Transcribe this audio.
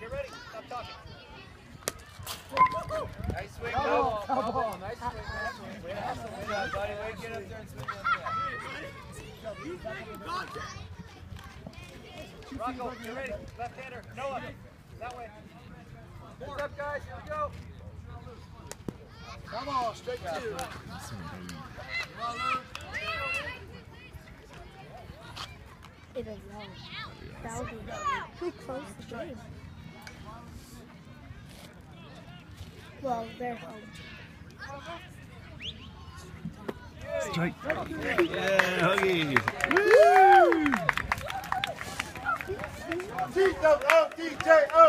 Get ready. Stop talking. Nice swing, Come go. on, come on. Nice swing, nice swing. Way to hustle, way to- buddy. Way get up there and swing like that. Rocco, get ready. Left hander. Noah. That way. Heads up, guys. Here we go. Come on, straight two. It is long. That would be too close to game. Well, they're home. Strike. Yeah, Hogie. Teeth up, up, DJ up.